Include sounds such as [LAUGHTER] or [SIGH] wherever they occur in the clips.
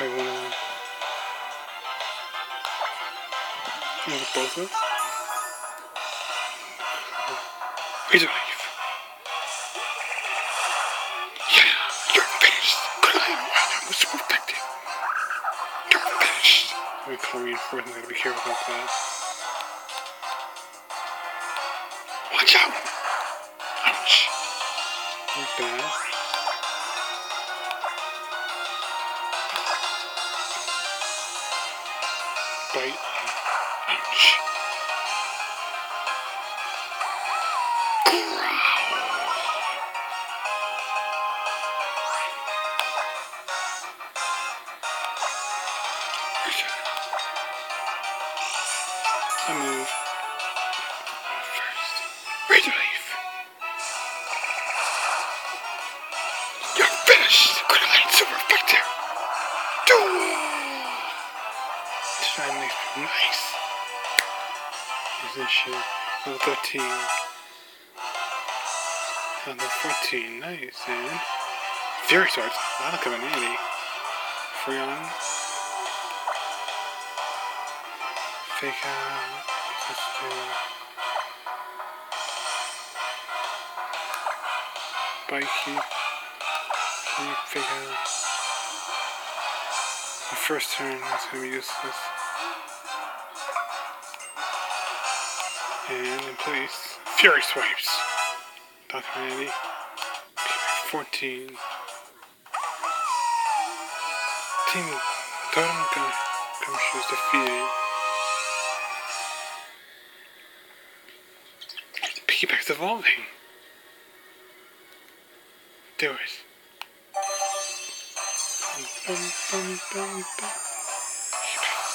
Sorry, one on. Is it both of them? Razor. Yeah, you're finished. Good eye, wow, was so effective. You're finished. I'm calling reinforcement. I gotta be careful about that. Watch out! Ouch. Not bad. 14. Another 14, nice, dude. Fury Swords, that'll come in handy. Freon. Fake out. Let's. Bike keep. Keep, fake out. The first turn is gonna be useless. And place, Fury Swipes. Dr. Andy. 14. Team Totem Gum Gumshoos defeated. Pikipek's evolving. Do it. Bum, bum, bum.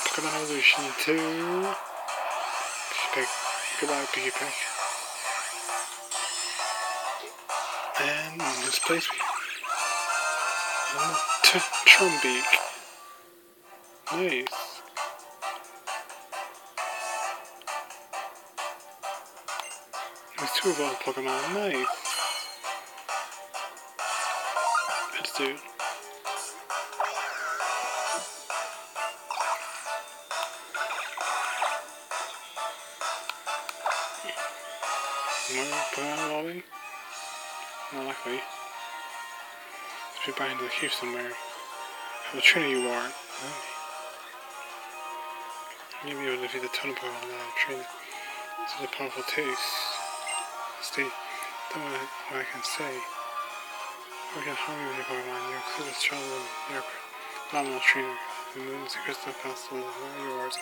Pokemon Evolution 2. Goodbye, Pikipek. And let's place me. T- Trumbeak. Nice. There's two evolved Pokemon. Nice. That's dude. More Pokemon? Not likely. Let's be behind the cave somewhere. How trainer you are. Maybe you'll be able to defeat the totem on that uh, I'm trained. Such a powerful taste. State, know what, I can say. We can harm you with your Pokemon. You're clearly stronger than your phenomenal trainer. The moon's crystal castle is all yours.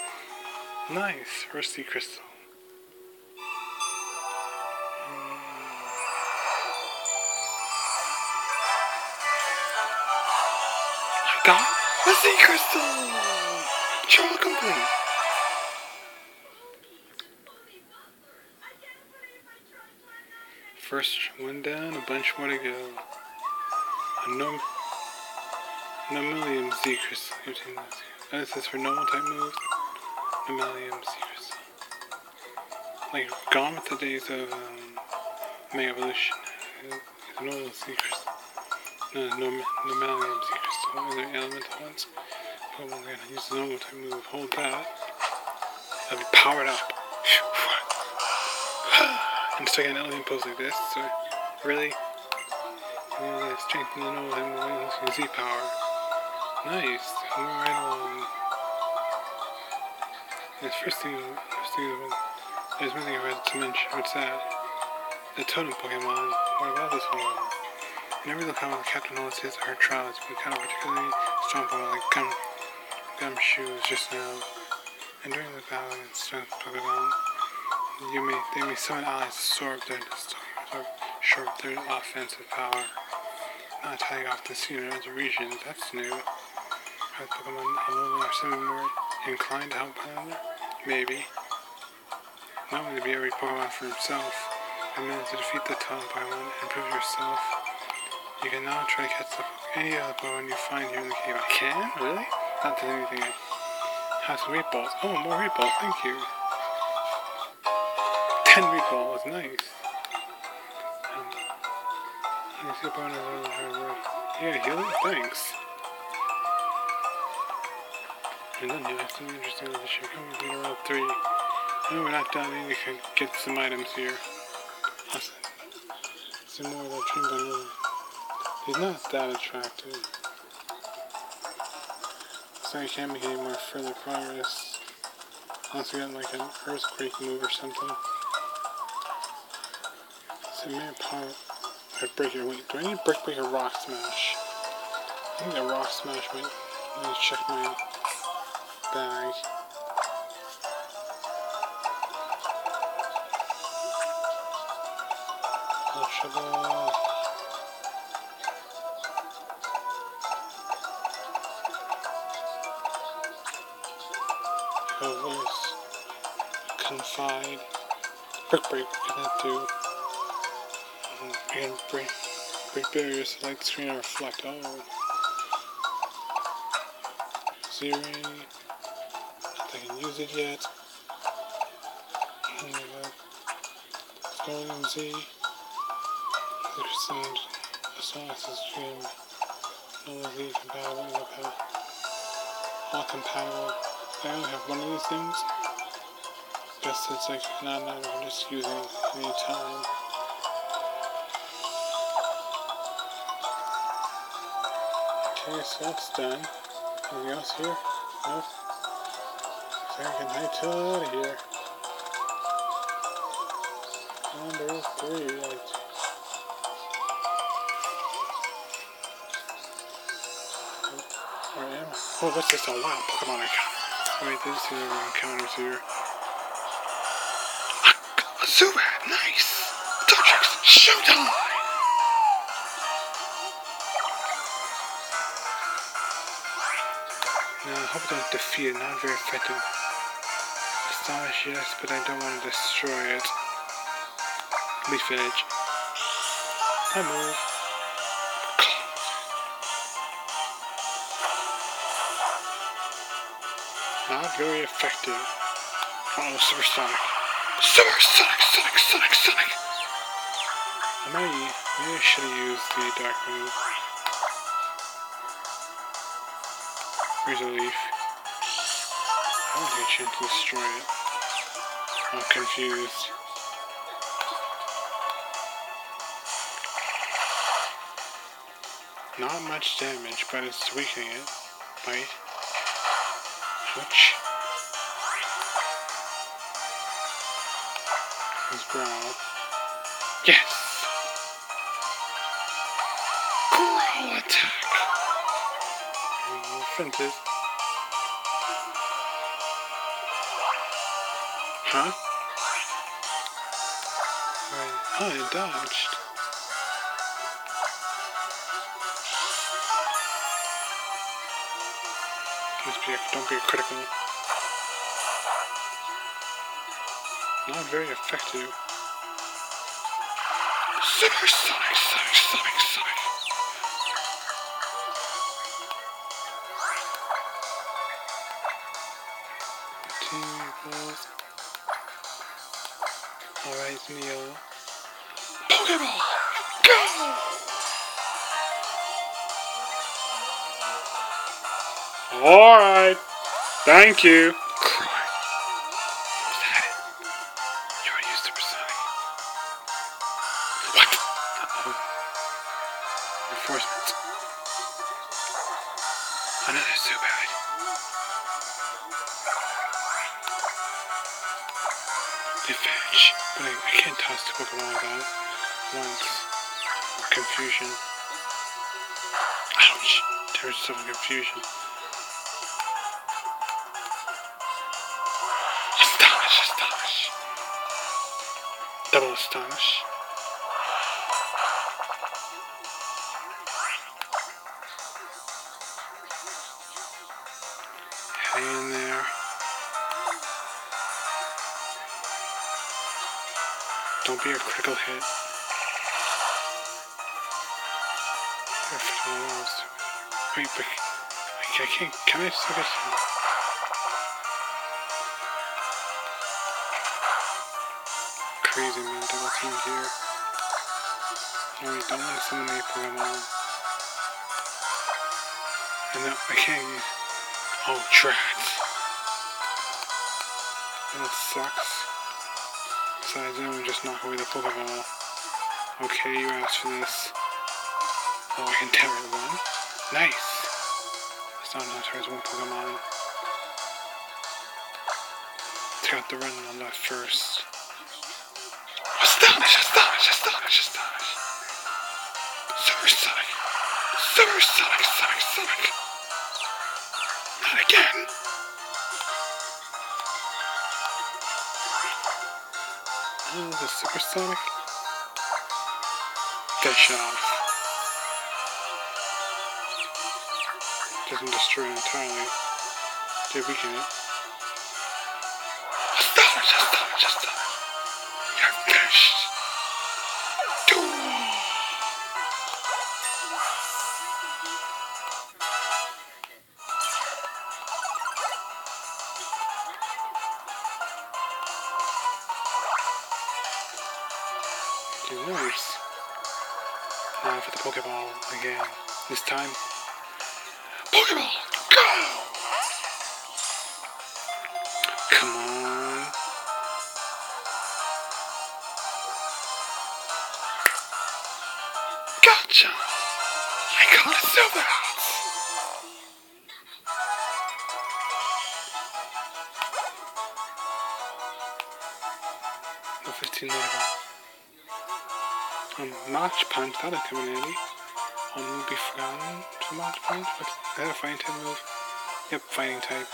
Nice, rusty crystal. Got a sea crystal! Trial complete! First one down, a bunch more to go. A nom- Normalium Z crystal. Is for normal type moves. Normalium Z crystal. Like, gone with the days of um, Mega Evolution. Normal Z crystal. No, norm- Normalium Z crystal. Other elemental ones. But we're gonna use the normal type move. Hold that. That'll be powered up. [SIGHS] I'm stuck in an alien pose like this, so really? You know, the strength in the normal move using Z power. Nice. Moving right along. This first thing, first thing there's one thing I forgot to mention. What's that? The totem Pokemon. What about this one? Whenever the captain holds his or her trials, we kind of particularly strong like Gum, Gumshoos just now. And during the battle against strength Pokemon, um, you may they may summon allies to absorb their absorb short their offensive power. Not attacking off the scene or other region, That's new. Are Pokemon um, alone are some more inclined to help one another? Maybe. Not only to be every Pokemon for himself, and manage to defeat the totem Pokemon and prove yourself. You can now try to catch the, any other Pokemon you find here in the cave. I can? Really? Not doing anything. I have some weight balls. Oh, more weight balls. Thank you. Ten weight balls. Nice. Um, me see if I want to Yeah, healing? Thanks. And then yeah, something interesting with the ship. Come with me to round three. No, we're not done. We need to get some items here. Awesome. Some more of that banana. He's not that attractive. So I can't make any more further progress. Unless we get like an earthquake move or something. So maybe power. I break your wait. Do I need to break break a rock smash? I think a rock smash might. Let me check my bag. Ultra Brick break, that do? And break, break barriers, light screen, and reflect. Oh. Zero. I can use it yet. And uh, Golden Z. Understand. Sonic's stream. No Z compatible. compatible. All compatible. I only have one of these things. Guess it's like not I'm just using any time. Okay, so that's done. Anything else here? Nope. So I can hightail out of here. Number three. Where oh, am oh, I? Oh, what's this? A wow, Pokemon encounter. Wait, there's two encounters here. Zubat, nice! Dartrix, showtime! No, I hope I don't defeat it. Not very effective. Astonish, yes, but I don't want to destroy it. Leafage. I move. Not very effective. Oh, Supersonic. Supersonic, Sonic, Sonic, Sonic! I might, maybe I should have used the Dark move. Here's a leaf. I don't get chance to destroy it. I'm confused. Not much damage, but it's weakening it. Bite. Ouch. Growl. Yes! Growl attack! Fences. Huh? Oh, it dodged. Don't be a critical. Not very effective. Sonic, Sonic, Sonic, Sonic. Team Alright, Neo. Pokeball! Go! Alright. Thank you. In there. Don't be a critical hit. Wait, but I can't. Can I still get some? Crazy man, double team here. Wait, don't want to summon the Pokemon. And no, I can't use. Oh, Drax. That sucks. Besides, that would just knock away the Pokeball. Okay, you asked for this. Oh, I can tear it one. Nice! Star has one Pokemon. Let's out the run on left first. Astonish, astonish, astonish, astonish. Super Sonic. Super Sonic, Sonic, Sonic. Again. Oh, the Super Sonic. Fish off. Doesn't destroy it entirely. Did weaken it. Astonish, astonish, astonish. You're finished. Nice. Now for the Pokeball again. This time. Pokeball! Go! Come on. Gotcha! I caught a silver Mach Punch, that'll come in handy. One will be forgotten to Mach Punch. What's is that a fighting type move? Yep, fighting type.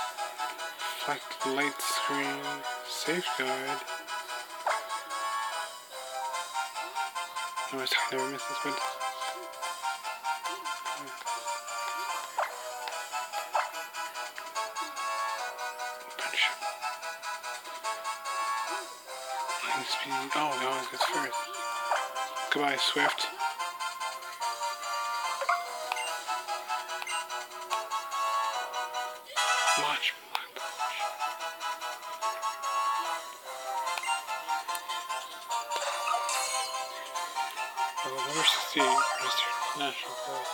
Flex light screen. Safeguard. No, it's never misses, but. Punch. Lightning speed. Oh, no, it goes first. Goodbye, Swift. Much Well, number 68, Mr. National Park.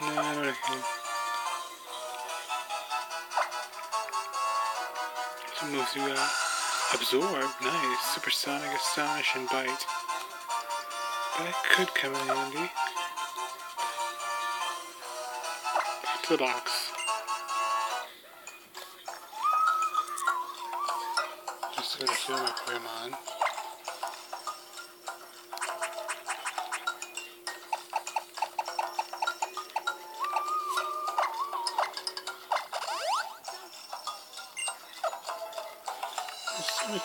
No, I don't know. Some moves you got. Absorb, nice. Supersonic, Astonish, and Bite. That could come in handy. Back to the box. Just gonna heal my Pokemon.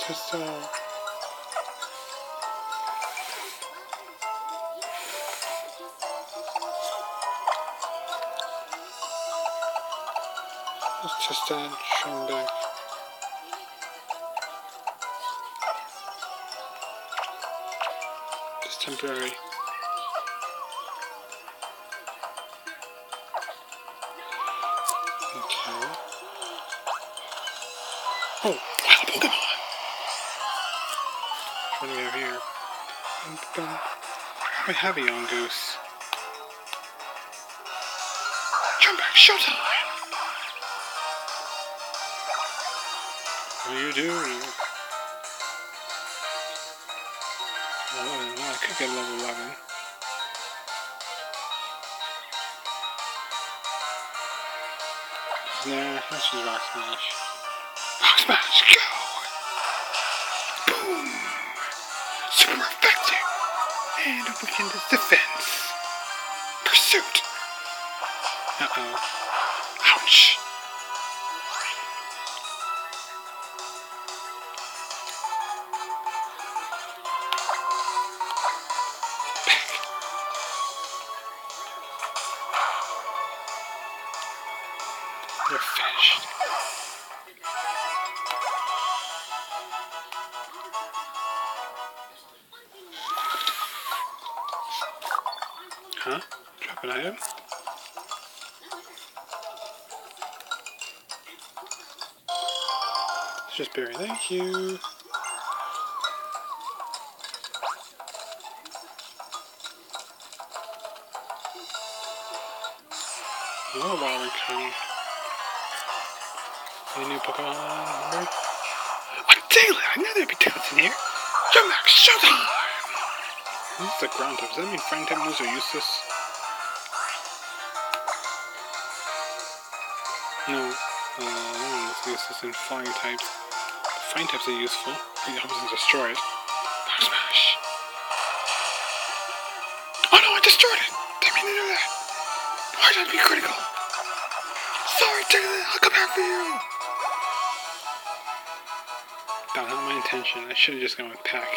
Let's test. Just temporary. We have a Yungoos. Jump back, showtime! What are you doing? Well, I could get level eleven. Nah, let's use Rock Smash. Rock Smash, go! A defense. Pursuit! Uh-oh. Ouch! Hello, Water County. Any new Pokemon, remember? I'm Diglett! I knew there'd be Diglett in here! Jump back, showtime! This is a ground type. Does that mean friend type moves are useless? No. Uh, useless in flying types. Flying types are useful. The opposite destroy it. I be critical? Sorry, Diglett, I'll come back for you! That was not my intention. I should have just gone with Pack.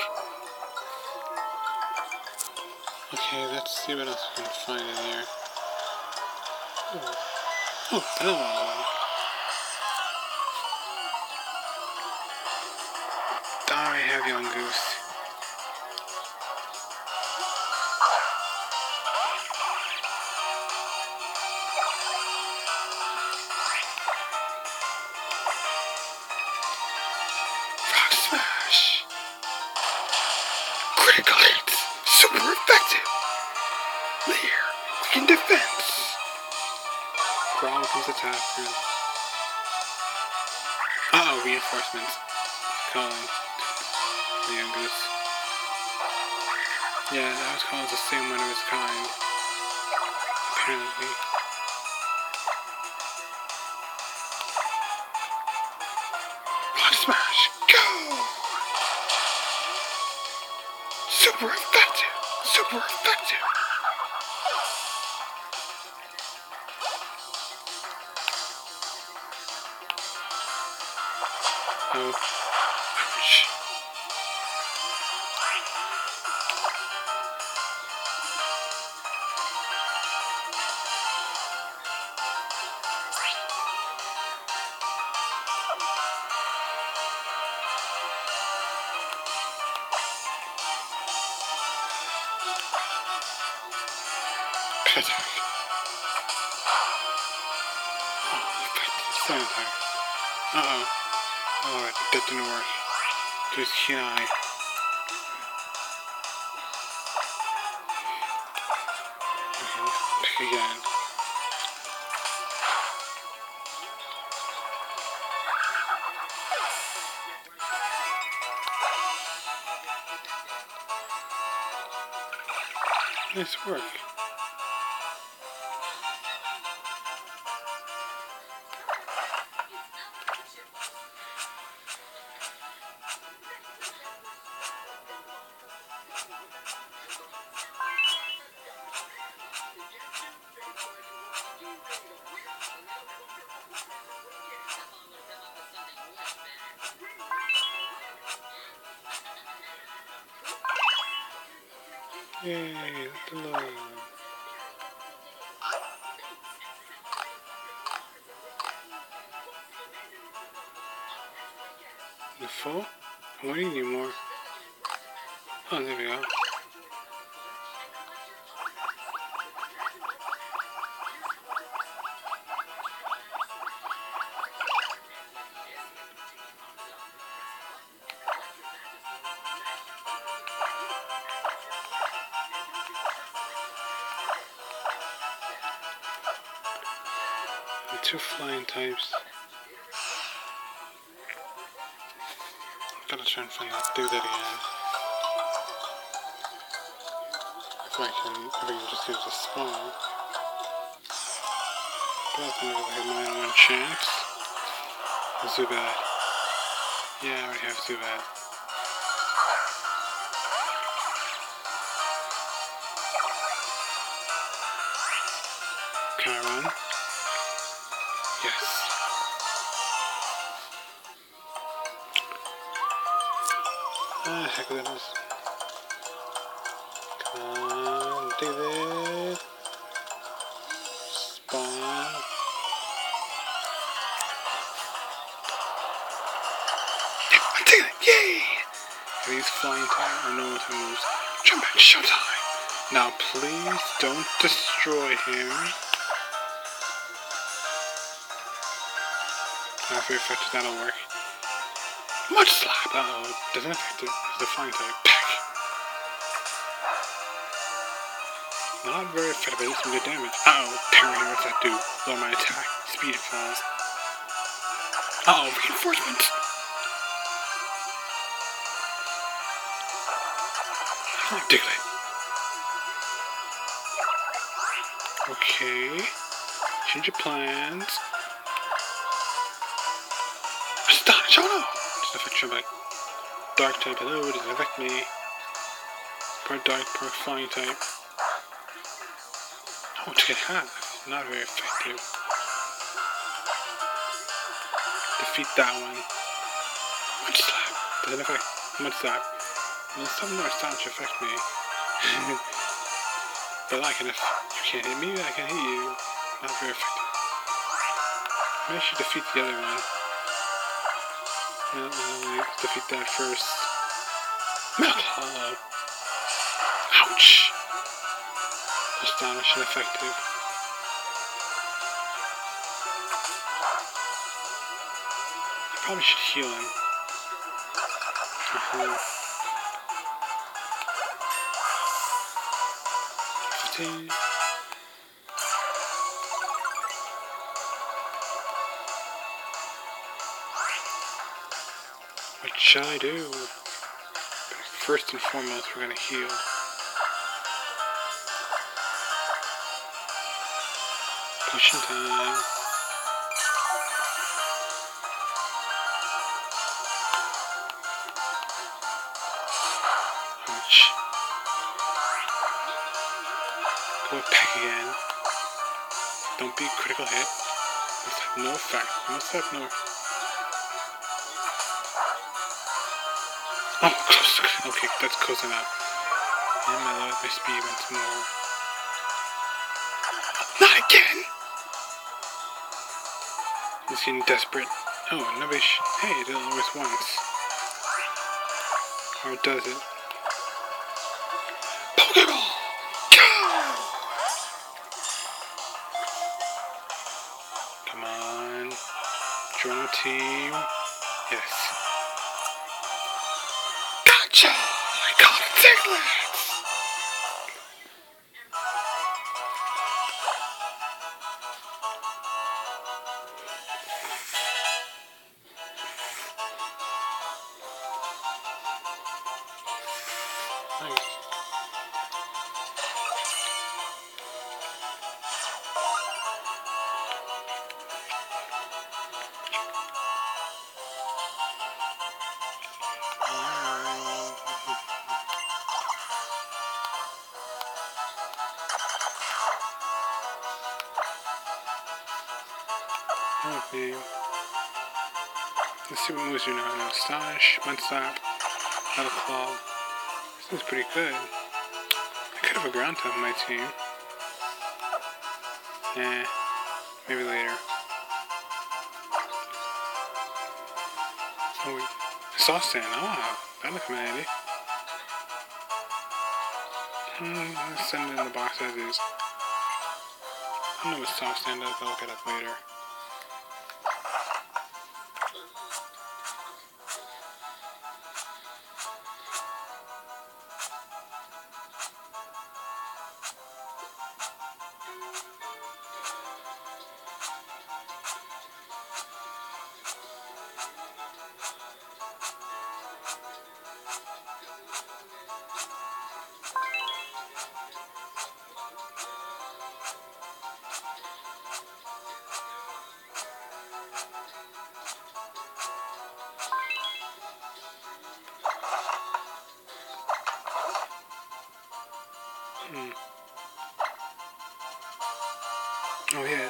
Okay, let's see what else we can find in here. Oh, oh hello. I have young goose. Rock smash. Go! Super effective! Super effective! Again. Nice work. Yay, left alone. The full? Do you need more? Oh, there we go. Types. Gotta try and find that, do that again. If I can, if I can just use a spawn. But I think I have mine one chance. Zubat. Yeah, I already have Zubat. Don't destroy him. Not very effective, that'll work. Mudslap! Uh oh, doesn't affect it. The flying type. Peck! Not very effective, but it's some good damage. Uh oh, here, what's that do? Lower my attack, speed falls. Uh oh, reinforcements! Oh, Okay. Change your plans. Astonish! Oh no! Does it affect your like dark type? Hello, does it affect me? Part dark, part flying type. Oh, to get half. Not very effective. Defeat that one. Mudslap. Doesn't affect Mudslap. Well, something more starting affect me. [LAUGHS] but I can if you can't hit me, I can hit you. Not very effective. Maybe I should defeat the other one. No, no, let's defeat that first. Metal Claw. Ouch! Astonishing effective. I probably should heal him. Uh -huh. 15. What shall I do? First and foremost, we're gonna heal. Potion time. Be critical hit. Must have no effect. Must have no Oh, close. Okay, that's close enough. And I lowered my speed once more. Not again! He's getting desperate. Oh, sh Hey, it works once. Or does it? Team. Yes. Gotcha! I caught a Diglett! Let's see what moves you now. Astonish, Mudslap, Metal Claw. This is pretty good. I could have a ground type on my team. Eh, maybe later. Oh, wait. Sand. Oh, that looks handy. Hmm, let's send it in the box as is. I don't know what sand does, I'll look it up later.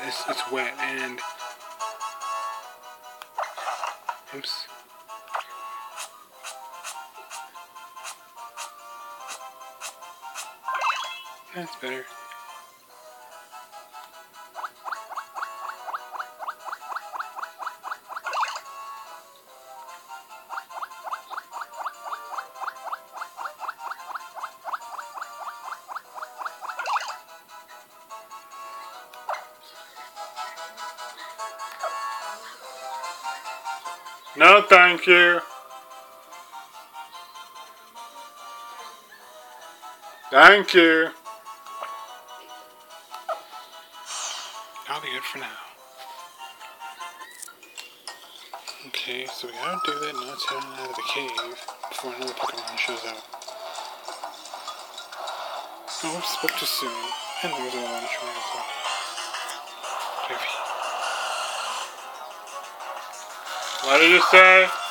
It's it's wet and oops. That's better. No, thank you. Thank you. I'll be good for now. Okay, so we gotta do that now turn out of the cave before another Pokemon shows up. Oh, spoke too soon. And there's a lot of trees. What did you say?